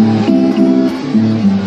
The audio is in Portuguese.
Música